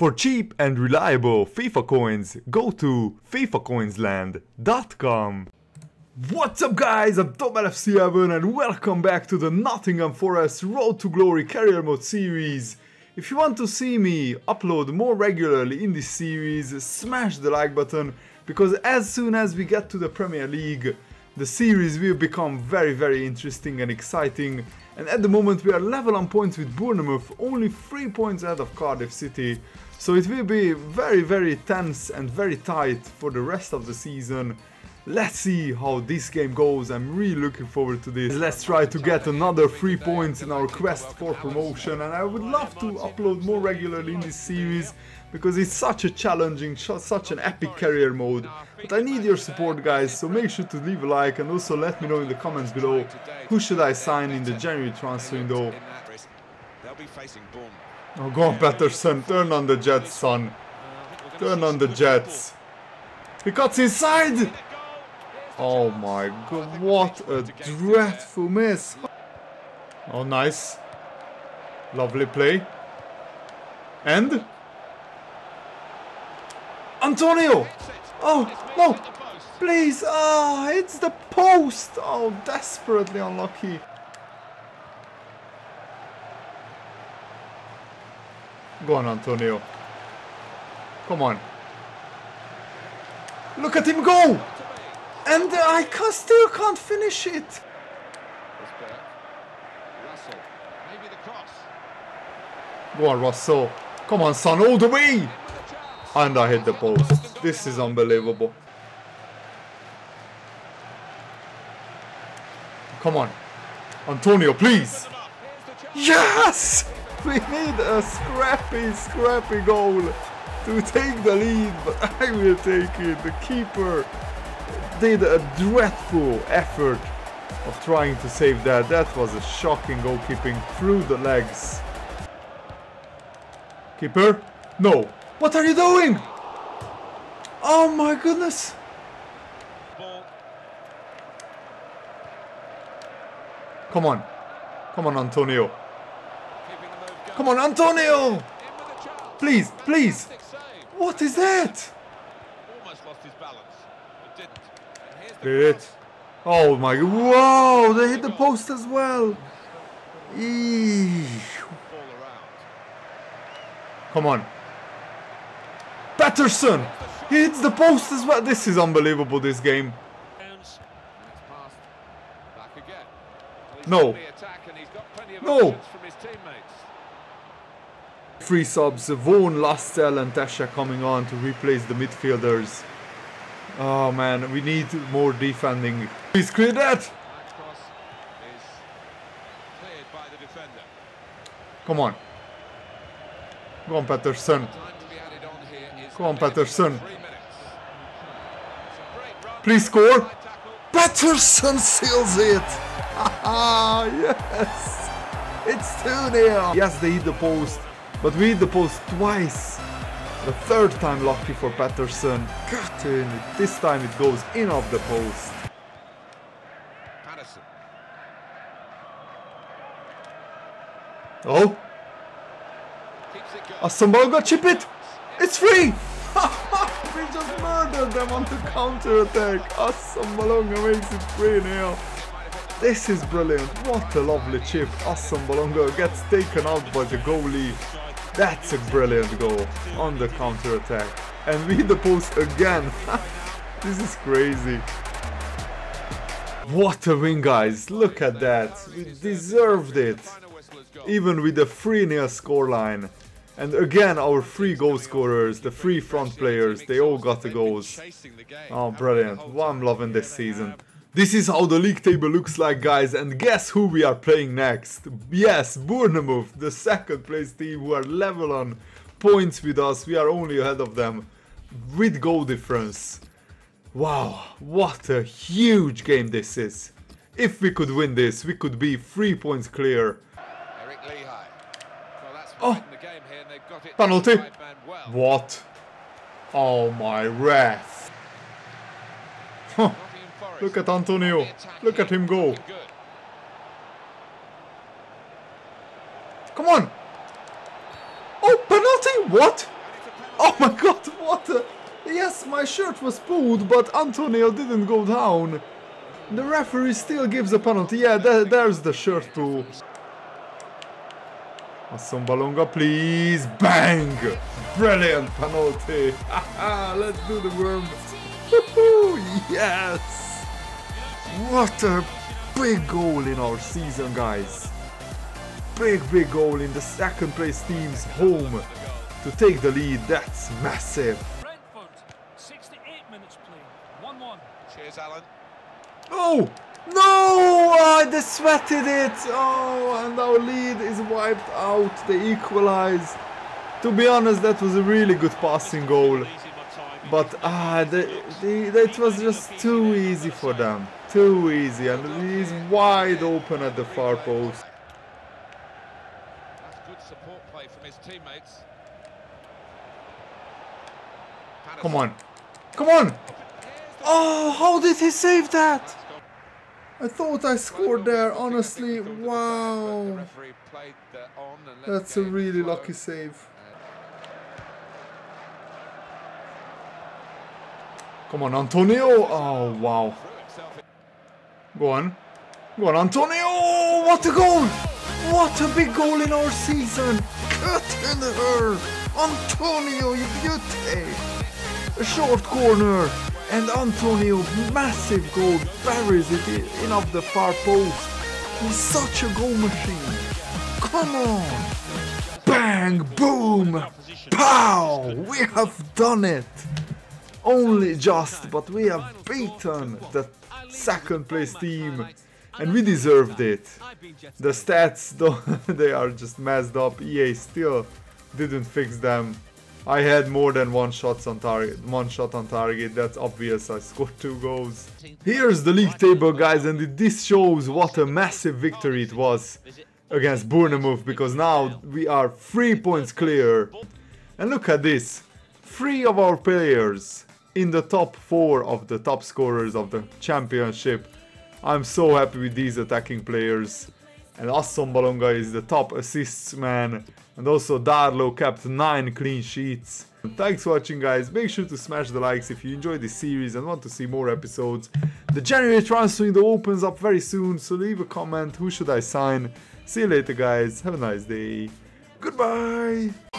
For cheap and reliable FIFA coins, go to fifacoinsland.com. What's up guys, I'm Tom LFCHeaven and welcome back to the Nottingham Forest Road to Glory Career Mode series. If you want to see me upload more regularly in this series, smash the like button because as soon as we get to the Premier League, the series will become very very interesting and exciting and at the moment we are level on points with Bournemouth, only 3 points ahead of Cardiff City. So it will be very very tense and very tight for the rest of the season. Let's see how this game goes, I'm really looking forward to this. Let's try to get another 3 points in our quest for promotion and I would love to upload more regularly in this series because it's such a challenging, such an epic career mode. But I need your support guys, so make sure to leave a like and also let me know in the comments below who should I sign in the January transfer window. Oh go on Paterson, turn on the Jets son. Turn on the Jets. He cuts inside! Oh my god, what a dreadful miss. Oh nice. Lovely play. And? Antonio! Oh, no! Please! Ah, oh, it's the post! Oh, desperately unlucky. Go on, Antonio. Come on. Look at him go! And I can, still can't finish it. Go on, Russell. Come on, son, all the way! And I hit the post. This is unbelievable. Come on. Antonio, please. Yes! We need a scrappy, scrappy goal to take the lead, but I will take it. The keeper did a dreadful effort of trying to save that. That was a shocking goalkeeping through the legs. Keeper? No. What are you doing? Oh my goodness. Come on. Come on, Antonio. Come on, Antonio! Please, please. What is that? Did it? Oh my, whoa, they hit the post as well. Eesh. Come on. Paterson! He hits the post as well. This is unbelievable, this game. No. No. Three subs. Vaughan, Lascelles and Tesche coming on to replace the midfielders. Oh man, we need more defending. Please clear that! Come on. Go on, Paterson. Come on, Paterson. Please score. Paterson seals it. yes. It's 2-0. Yes, they hit the post, but we hit the post twice. The third time lucky for Paterson. Got in. This time it goes in off the post. Paterson. Oh. Assombalonga chip it. It's free! we just murdered them on the counter attack. Assam Balonga makes it 3 0. This is brilliant. What a lovely chip. Assombalonga gets taken out by the goalie. That's a brilliant goal on the counter attack. And we the post again. this is crazy. What a win, guys. Look at that. We deserved it. Even with the 3 0 scoreline. And again, our three goal scorers, the three front players, they all got the goals. Oh, brilliant. Well, I'm loving this season. This is how the league table looks like, guys, and guess who we are playing next? Yes, Bournemouth, the second place team who are level on points with us. We are only ahead of them with goal difference. Wow, what a huge game this is. If we could win this, we could be three points clear. Oh, Penalty? What? Oh my ref. Huh. Look at Antonio. Look at him go. Come on. Oh, penalty? What? Oh my god, what. Yes, my shirt was pulled, but Antonio didn't go down. The referee still gives a penalty. Yeah, there, there's the shirt pull. Assombalonga, please. Bang! Brilliant penalty. Let's do the worm. yes! What a big goal in our season, guys. Big, big goal in the second place team's home to take the lead. That's massive. Brentford, 68 minutes played, 1-1. Cheers, Alan. Oh! No! I they sweated it! Oh, and our lead is wiped out. They equalize. To be honest, that was a really good passing goal. But ah, they, they, it was just too easy for them. Too easy. And he's wide open at the far post. That's good support play from his teammates. Come on. Come on! Oh, how did he save that? I thought I scored there, honestly. Wow. That's a really lucky save. Come on, Antonio. Oh, wow. Go on. Go on, Antonio. What a goal. What a big goal in our season. Cut in her. Antonio, you beauty. A short corner. And Antonio, massive goal, buries it in off the far post. He's such a goal machine. Come on. Bang, boom, pow. We have done it. Only just, but we have beaten the second place team. And we deserved it. The stats, though, they are just messed up. EA still didn't fix them. I had more than one shots on target, one shot on target, that's obvious, I scored two goals. Here's the league table guys and this shows what a massive victory it was against Bournemouth because now we are 3 points clear. And look at this, 3 of our players in the top 4 of the top scorers of the championship. I'm so happy with these attacking players. And Assombalonga is the top assists man. And also Darlow kept 9 clean sheets. Thanks for watching guys, make sure to smash the likes if you enjoyed this series and want to see more episodes. The January transfer window opens up very soon, so leave a comment, who should I sign? See you later guys, have a nice day. Goodbye!